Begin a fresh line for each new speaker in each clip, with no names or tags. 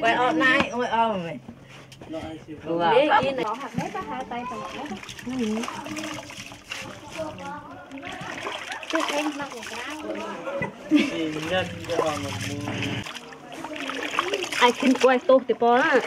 quay on này, ôi mày. Wow.
Đấy, đi này. Có hạt mét á, hai tay hạt.
Trước mặc cái
thì cho
Ai khinh quay thì bó á.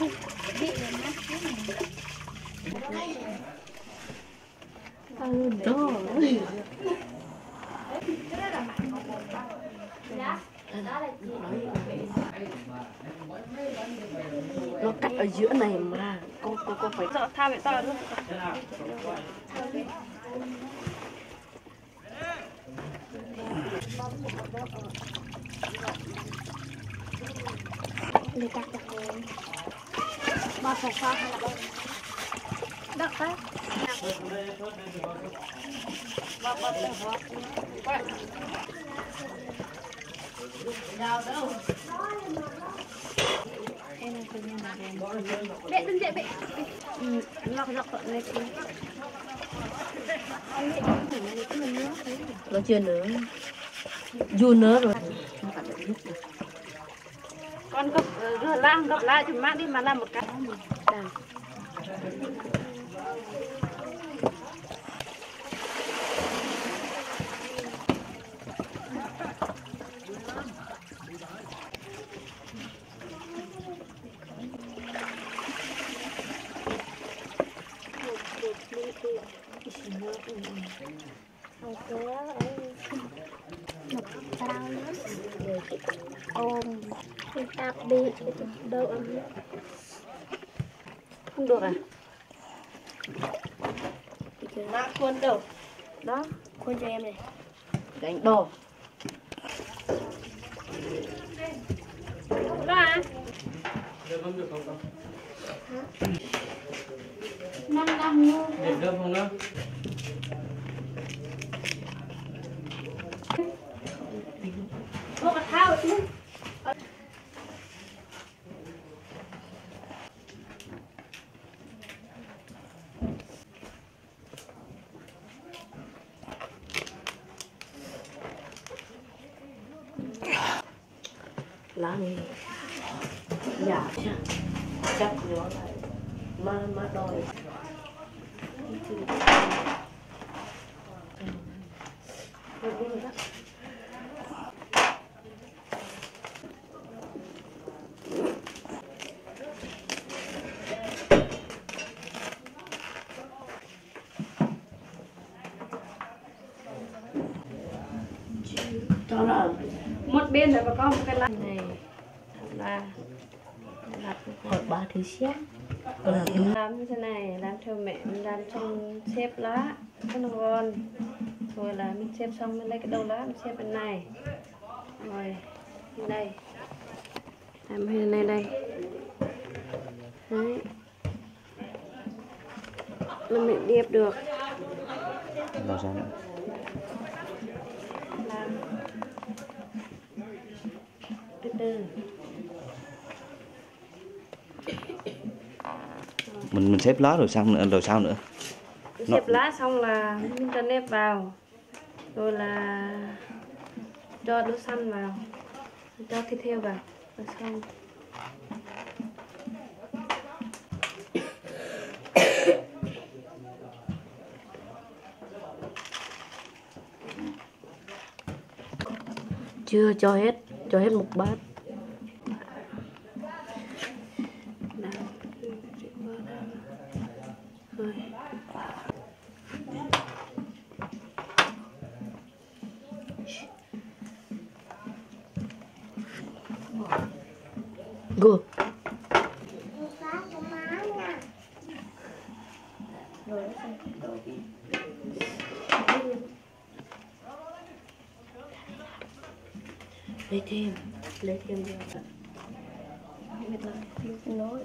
Lên
Nó cắt ở giữa này mà. Cô cô cô phải
Sợ tha vậy tao luôn.
Để cắt được rồi Bỏ phải hay là bông Đọc á Bệ đừng dậy
bẹ lọc lọc tận này kia.
nó chưa nữa. dù nữa rồi.
Con gấp ờ, rửa lang gấp lại thì mang đi mà làm một cái.
Dạ. Ôm tạp đi Đâu ăn
Không được à?
Má khuôn đâu.
Đó.
Khuôn cho em này
Đánh đồ.
Đó à?
Năm năm luôn
để đâm không đó
Lá này. Dạ chắc Chắc nó lại. Má má đòi. Cho nó
Một bên rồi bà có một cái lá là
hỏi ba thứ. Là đúng.
làm như thế này làm theo mẹ mình làm trong xếp lá cho nó ngon rồi là mình xếp xong mình lấy cái đầu lá mình xếp bên này. Rồi bên đây. Làm bên này đây. Đấy. Là mình điệp được.
Là sao nữa?
Làm. Từ từ
mình mình xếp lá rồi xong nữa, rồi sao nữa
xếp lá xong là mình cho nếp vào, rồi là cho đỗ xanh vào, cho thịt heo vào, rồi xong
Chưa cho hết. Cho hết một bát. Go. Lấy thêm.
lấy thêm vô Biết rồi,